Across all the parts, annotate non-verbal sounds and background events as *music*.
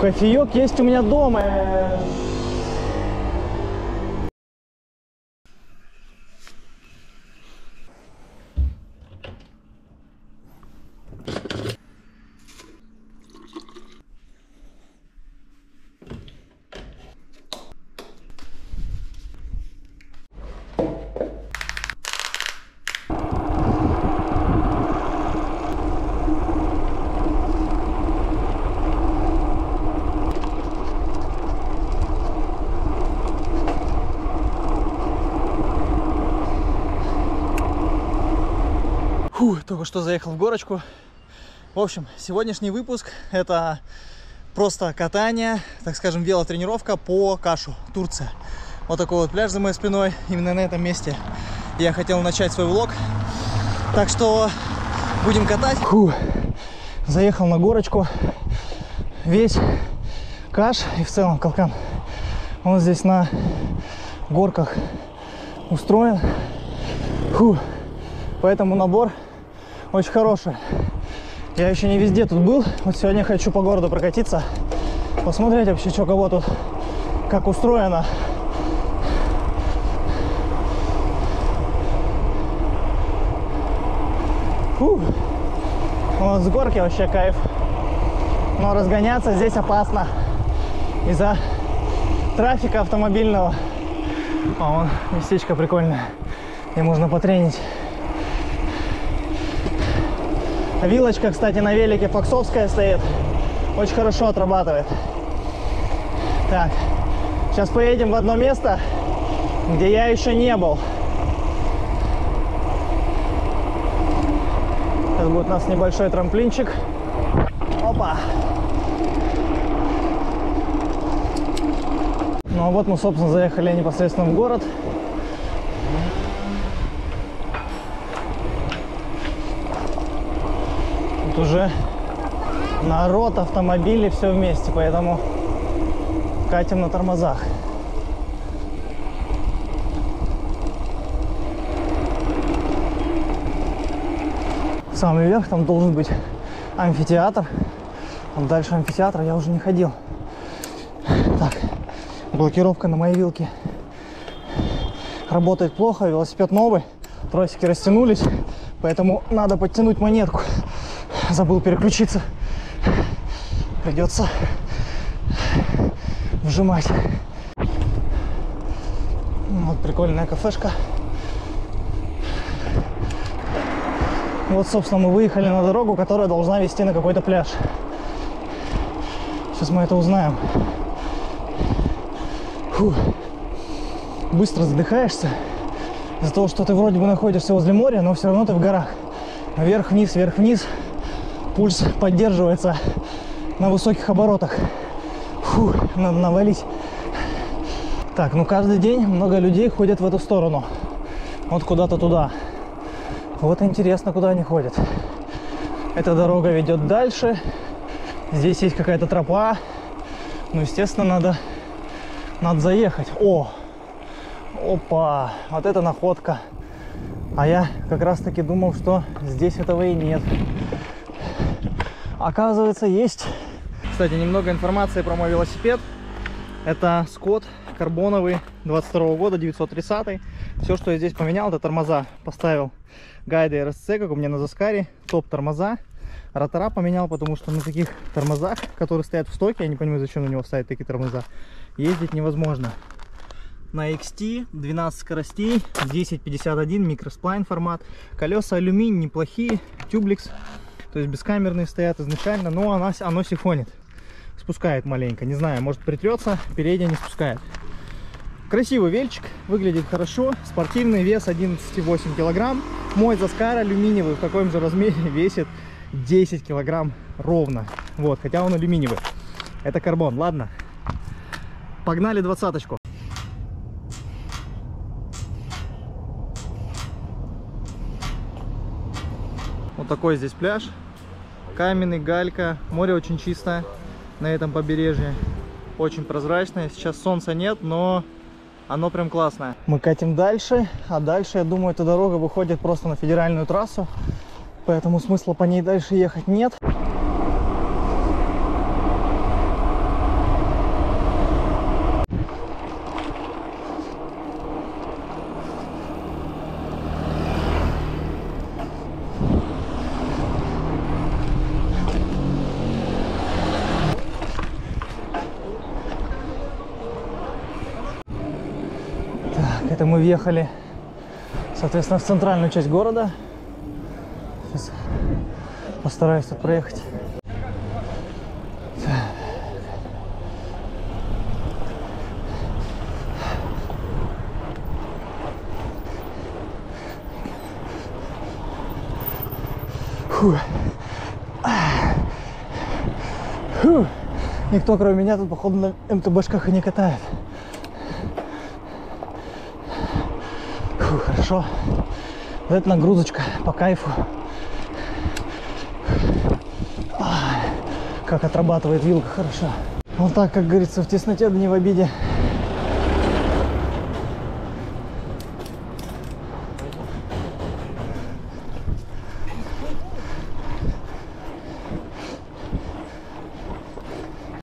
Кофеек есть у меня дома. Фу, только что заехал в горочку. В общем, сегодняшний выпуск это просто катание, так скажем, велотренировка по Кашу, Турция. Вот такой вот пляж за моей спиной. Именно на этом месте я хотел начать свой влог. Так что будем катать. Фу, заехал на горочку. Весь Каш и в целом Калкан. Он здесь на горках устроен. Фу. Поэтому набор очень хороший. Я еще не везде тут был. Вот сегодня хочу по городу прокатиться. Посмотреть вообще, что кого тут, как устроено. Фу. Вот с горки вообще кайф. Но разгоняться здесь опасно. Из-за трафика автомобильного. А вон местечко прикольное. Где можно потренить. Вилочка, кстати, на велике фоксовская стоит. Очень хорошо отрабатывает. Так, сейчас поедем в одно место, где я еще не был. Сейчас будет у нас небольшой трамплинчик. Опа! Ну а вот мы, собственно, заехали непосредственно в город. Тут уже народ, автомобили, все вместе, поэтому катим на тормозах. Самый верх там должен быть амфитеатр. Вот дальше амфитеатра я уже не ходил. Так, блокировка на моей вилке работает плохо, велосипед новый, тросики растянулись, поэтому надо подтянуть монетку. Забыл переключиться. Придется вжимать. Вот прикольная кафешка. Вот, собственно, мы выехали на дорогу, которая должна вести на какой-то пляж. Сейчас мы это узнаем. Фу. Быстро задыхаешься из-за того, что ты вроде бы находишься возле моря, но все равно ты в горах. Вверх-вниз, вверх-вниз. Пульс поддерживается на высоких оборотах. Фу, надо навалить. Так, ну каждый день много людей ходят в эту сторону. Вот куда-то туда. Вот интересно, куда они ходят. Эта дорога ведет дальше. Здесь есть какая-то тропа. Ну, естественно, надо, надо заехать. О! Опа! Вот это находка. А я как раз таки думал, что здесь этого и нет. Оказывается, есть. Кстати, немного информации про мой велосипед. Это Скотт карбоновый 22 года, 930. Все, что я здесь поменял, это тормоза. Поставил гайды RSC, как у меня на Заскаре, топ тормоза. Ротора поменял, потому что на таких тормозах, которые стоят в стоке, я не понимаю, зачем на него ставить такие тормоза, ездить невозможно. На XT 12 скоростей, 1051 микросплайн формат. Колеса алюминий неплохие, тюблекс. То есть бескамерные стоят изначально, но оно, оно сифонит. Спускает маленько, не знаю, может притрется, передняя не спускает. Красивый вельчик, выглядит хорошо, спортивный вес 11,8 килограмм. Мой Заскар алюминиевый в таком же размере *laughs* весит 10 килограмм ровно. Вот, хотя он алюминиевый. Это карбон, ладно. Погнали двадцаточку. Вот такой здесь пляж. Каменный, галька. Море очень чистое на этом побережье. Очень прозрачное. Сейчас солнца нет, но оно прям классное. Мы катим дальше, а дальше, я думаю, эта дорога выходит просто на федеральную трассу. Поэтому смысла по ней дальше ехать нет. Это мы въехали, соответственно, в центральную часть города. Сейчас постараюсь тут проехать. Фу. Фу. Никто, кроме меня, тут, походу, на МТБшках и не катает. Фу, хорошо. Вот это нагрузочка по кайфу. Ай, как отрабатывает вилка, хорошо. Вот так, как говорится, в тесноте, да не в обиде.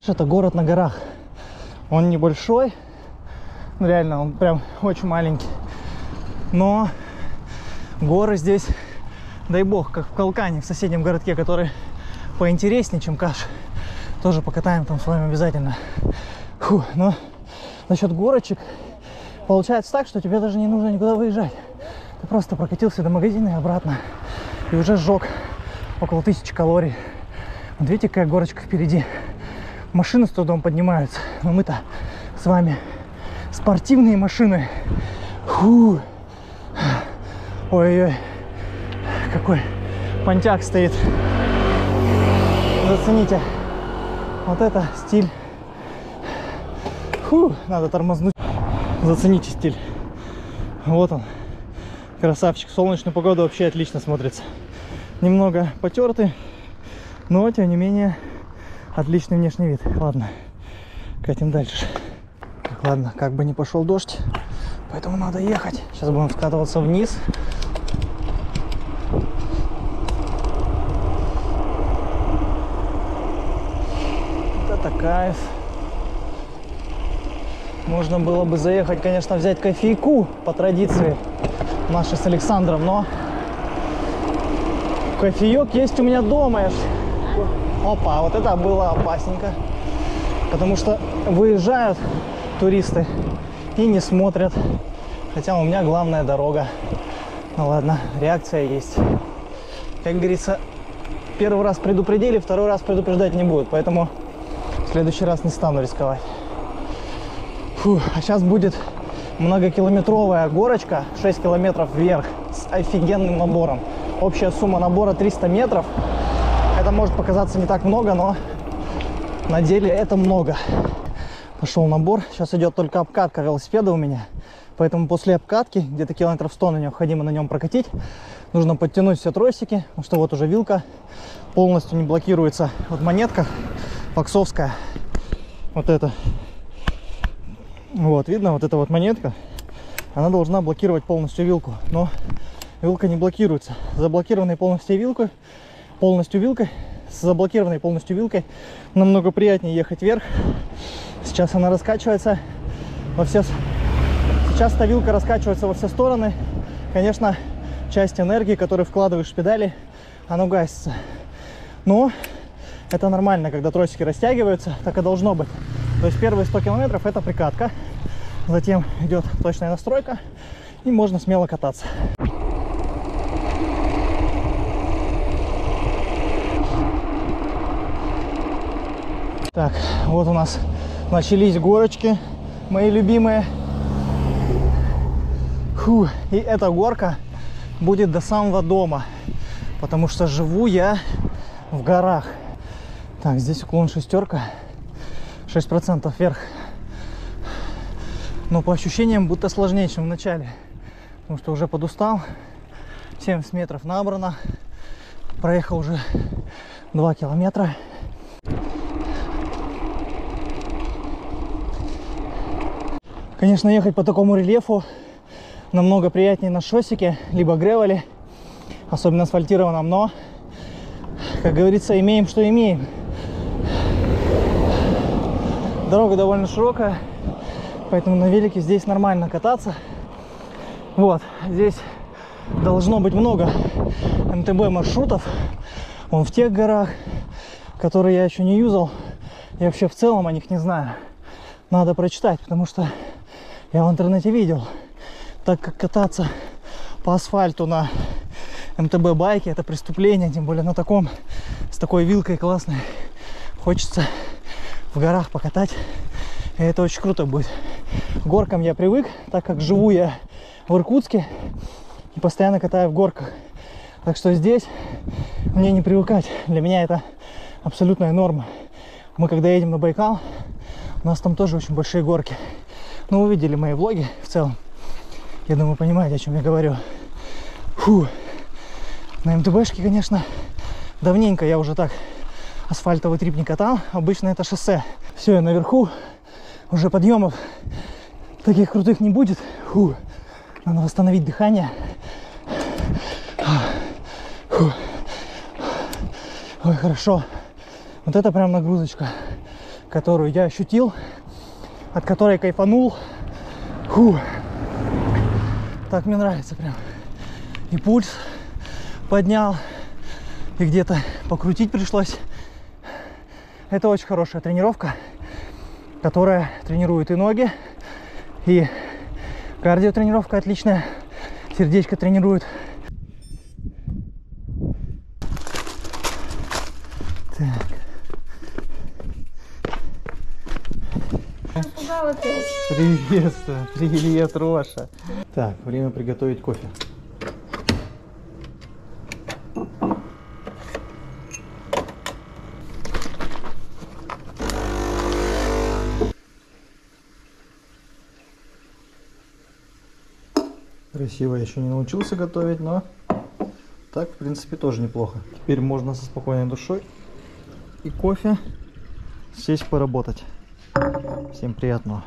Это город на горах. Он небольшой, реально, он прям очень маленький. Но горы здесь, дай бог, как в Калкане, в соседнем городке, который поинтереснее, чем Каш. Тоже покатаем там с вами обязательно. Фу, но насчет горочек получается так, что тебе даже не нужно никуда выезжать. Ты просто прокатился до магазина и обратно. И уже сжег около тысячи калорий. Вот видите, какая горочка впереди. Машины с трудом поднимаются. Но мы-то с вами спортивные машины. Фу. Ой-ой, какой понтяк стоит. Зацените. Вот это стиль. Фу, надо тормознуть. Зацените стиль. Вот он. Красавчик. Солнечную погоду вообще отлично смотрится. Немного потертый, но тем не менее отличный внешний вид. Ладно, катим дальше. Так, ладно, как бы не пошел дождь, поэтому надо ехать. Сейчас будем скатываться вниз. Это кайф. Можно было бы заехать, конечно, взять кофейку по традиции нашей с Александром, но кофеек есть у меня дома. Опа, вот это было опасненько. Потому что выезжают туристы и не смотрят. Хотя у меня главная дорога. Ну ладно, реакция есть. Как говорится, первый раз предупредили, второй раз предупреждать не будут. Поэтому следующий раз не стану рисковать. Фу, а сейчас будет многокилометровая горочка, 6 километров вверх с офигенным набором. Общая сумма набора 300 метров. Это может показаться не так много, но на деле это много. Пошел набор. Сейчас идет только обкатка велосипеда у меня. Поэтому после обкатки, где-то километров 100 на необходимо на нем прокатить, нужно подтянуть все тросики, потому что вот уже вилка полностью не блокируется. Вот монетка фоксовская, вот это. Вот, видно, вот эта вот монетка, она должна блокировать полностью вилку, но вилка не блокируется. Заблокированной полностью вилкой полностью вилкой, с заблокированной полностью вилкой, намного приятнее ехать вверх. Сейчас она раскачивается во все... Сейчас эта вилка раскачивается во все стороны. Конечно, часть энергии, которую вкладываешь в педали, она гасится. Но это нормально, когда тросики растягиваются, так и должно быть. То есть первые 100 километров это прикатка, затем идет точная настройка, и можно смело кататься. Так, вот у нас начались горочки, мои любимые. Фу, и эта горка будет до самого дома, потому что живу я в горах. Так, здесь уклон шестерка, 6% вверх. Но по ощущениям будто сложнее, чем в начале, потому что уже подустал. 70 метров набрано, проехал уже 2 километра. Конечно, ехать по такому рельефу намного приятнее на шоссике, либо гревеле, особенно асфальтированном, но, как говорится, имеем, что имеем. Дорога довольно широкая, поэтому на велике здесь нормально кататься. Вот, здесь должно быть много МТБ маршрутов. Он в тех горах, которые я еще не юзал. Я вообще в целом о них не знаю. Надо прочитать, потому что я в интернете видел так как кататься по асфальту на МТБ байке это преступление, тем более на таком, с такой вилкой классной. Хочется в горах покатать. Это очень круто будет. К горкам я привык, так как живу я в Иркутске и постоянно катаю в горках. Так что здесь мне не привыкать. Для меня это абсолютная норма. Мы когда едем на Байкал, у нас там тоже очень большие горки. Ну, вы видели мои влоги в целом. Я думаю, понимаете, о чем я говорю. Фу. На МТБшке, конечно, давненько я уже так асфальтовый трип не катал. Обычно это шоссе. Все, я наверху. Уже подъемов таких крутых не будет. Фу. Надо восстановить дыхание. Фу. Ой, хорошо. Вот это прям нагрузочка, которую я ощутил, от которой кайфанул. Фу. Так мне нравится прям. И пульс поднял, и где-то покрутить пришлось. Это очень хорошая тренировка, которая тренирует и ноги, и кардиотренировка отличная, сердечко тренирует. Так. Приветствую. Привет, Роша. Так, время приготовить кофе. Красиво я еще не научился готовить, но так, в принципе, тоже неплохо. Теперь можно со спокойной душой и кофе сесть поработать. Всем приятного.